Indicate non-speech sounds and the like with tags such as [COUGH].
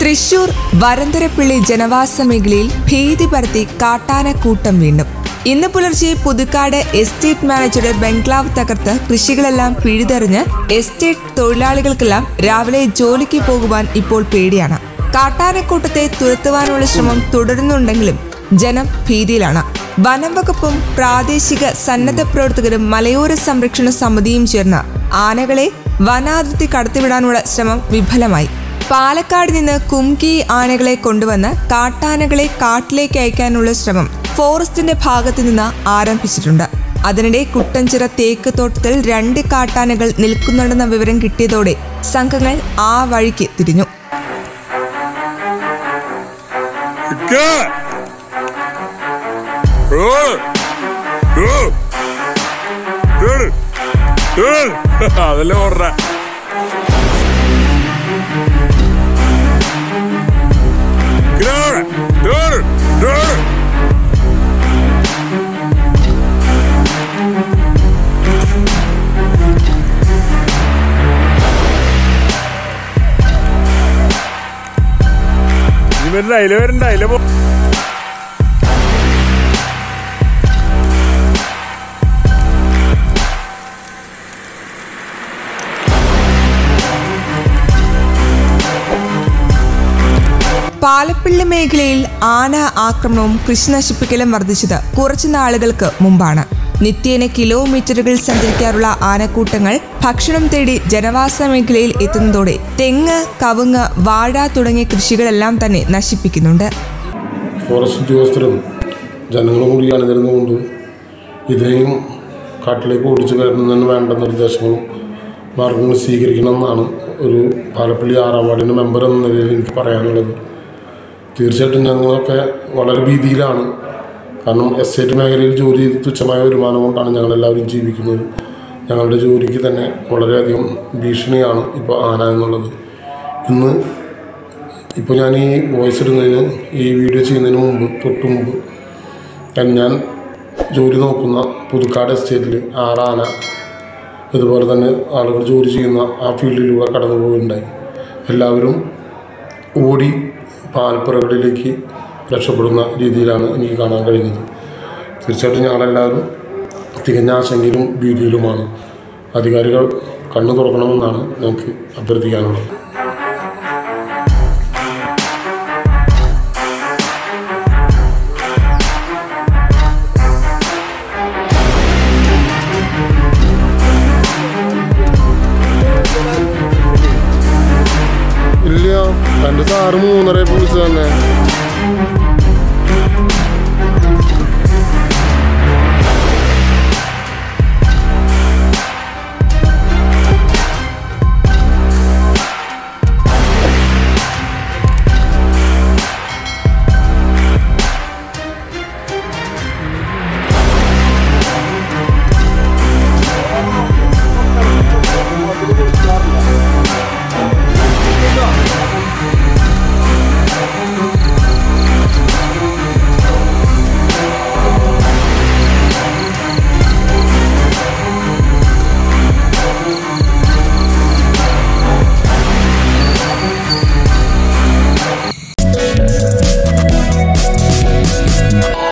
തൃശൂർ വരന്തരപ്പിള്ളി ജനവാസ മേഖലയിൽ ഭീതി പരത്തി കാട്ടാനക്കൂട്ടം വീണ്ടും. ഇന്ന് പുലർച്ചെ പുതുക്കാട് എസ്റ്റേറ്റ് മാനേജറുടെ ബംഗ്ലാവ് തകർത്ത് കൃഷികളെല്ലാം പിഴുതെറിഞ്ഞ് എസ്റ്റേറ്റ് തൊഴിലാളികൾക്കെല്ലാം രാവിലെ ജോലിക്ക് പോകുവാൻ ഇപ്പോൾ പേടിയാണ്. കാട്ടാനക്കൂട്ടത്തെ തുരത്തുവാനുള്ള ശ്രമം തുടരുന്നുണ്ടെങ്കിലും ജനം ഭീതിയിലാണ്. വനം വകുപ്പും പ്രാദേശിക സന്നദ്ധ പ്രവർത്തകരും മലയോര സംരക്ഷണ സമിതിയും ചേർന്ന് ആനകളെ വനാതിർത്തി കടത്തിവിടാനുള്ള ശ്രമം വിഫലമായി. പാലക്കാട് നിന്ന് കുംകി ആനകളെ കൊണ്ടുവന്ന് കാട്ടാനകളെ കാട്ടിലേക്ക് അയക്കാനുള്ള ശ്രമം ഫോറസ്റ്റിന്റെ ഭാഗത്തു നിന്ന് ആരംഭിച്ചിട്ടുണ്ട്. അതിനിടെ കുട്ടഞ്ചിറ തേക്ക് തോട്ടത്തിൽ രണ്ട് കാട്ടാനകൾ നിൽക്കുന്നുണ്ടെന്ന വിവരം കിട്ടിയതോടെ സംഘങ്ങൾ ആ വഴിക്ക് തിരിഞ്ഞു. [LAUGHS] അതല്ലേ വരണ്ട അയില പോ പാലപ്പിള്ളി മേഖലയിൽ ആന ആക്രമണവും കൃഷി നശിപ്പിക്കലും വർദ്ധിച്ചത് കുറച്ചു നാളുകൾക്ക് മുമ്പാണ്. നിത്യേന കിലോമീറ്ററുകൾ സഞ്ചരിക്കാറുള്ള ആനക്കൂട്ടങ്ങൾ ഭക്ഷണം തേടി ജനവാസ മേഖലയിൽ എത്തുന്നതോടെ തെങ്ങ് കവുങ്ങ് വാഴ തുടങ്ങിയ കൃഷികളെല്ലാം തന്നെ നശിപ്പിക്കുന്നുണ്ട്. ഫോറസ്റ്റ് ഉദ്യോഗസ്ഥരും ജനങ്ങളും കൂടി അണിനിരുന്നുകൊണ്ട് ഇതിനെയും കാട്ടിലേക്ക് ഓടിച്ചു കയറുന്നതിന് വേണ്ട നിർദ്ദേശങ്ങളും മാർഗങ്ങളും സ്വീകരിക്കണമെന്നാണ് ഒരു പാലപ്പള്ളി ആറാം വാർഡിന്റെ മെമ്പർ എന്ന നിലയിൽ എനിക്ക് പറയാനുള്ളത്. തീർച്ചയായിട്ടും ഞങ്ങളൊക്കെ വളരെ ഭീതിയിലാണ് കാരണം എസ്റ്റേറ്റ് മേഖലയിൽ ജോലി ചെയ്ത് തുച്ഛമായ വരുമാനം കൊണ്ടാണ് ഞങ്ങളെല്ലാവരും ജീവിക്കുന്നത്. ഞങ്ങളുടെ ജോലിക്ക് തന്നെ വളരെയധികം ഭീഷണിയാണ് ഇപ്പോൾ ആന എന്നുള്ളത്. ഇന്ന് ഇപ്പോൾ ഞാൻ ഈ വോയിസ് ഇടുന്നതിന് ഈ വീഡിയോ ചെയ്യുന്നതിന് മുമ്പ് തൊട്ട് മുമ്പ് ഞാൻ ജോലി നോക്കുന്ന പുതുക്കാട് എസ്റ്റേറ്റിൽ ആറാന ഇതുപോലെ തന്നെ ആളുകൾ ജോലി ചെയ്യുന്ന ആ ഫീൽഡിലൂടെ കടന്നു പോകുന്നുണ്ടായി എല്ലാവരും ഓടി പാൽപ്പുറകളിലേക്ക് രക്ഷപ്പെടുന്ന രീതിയിലാണ് എനിക്ക് കാണാൻ കഴിഞ്ഞത് തീർച്ചയായിട്ടും ഞങ്ങളെല്ലാവരും തികഞ്ഞ ആശങ്കയിലും ഭീതിയിലുമാണ്. അധികാരികൾ കണ്ണു തുറക്കണമെന്നാണ് ഞങ്ങൾക്ക് അഭ്യർത്ഥിക്കാനുള്ളത്. എന്റെ സാറ് മൂന്നര വിളിച്ചു തന്നെ Thank you.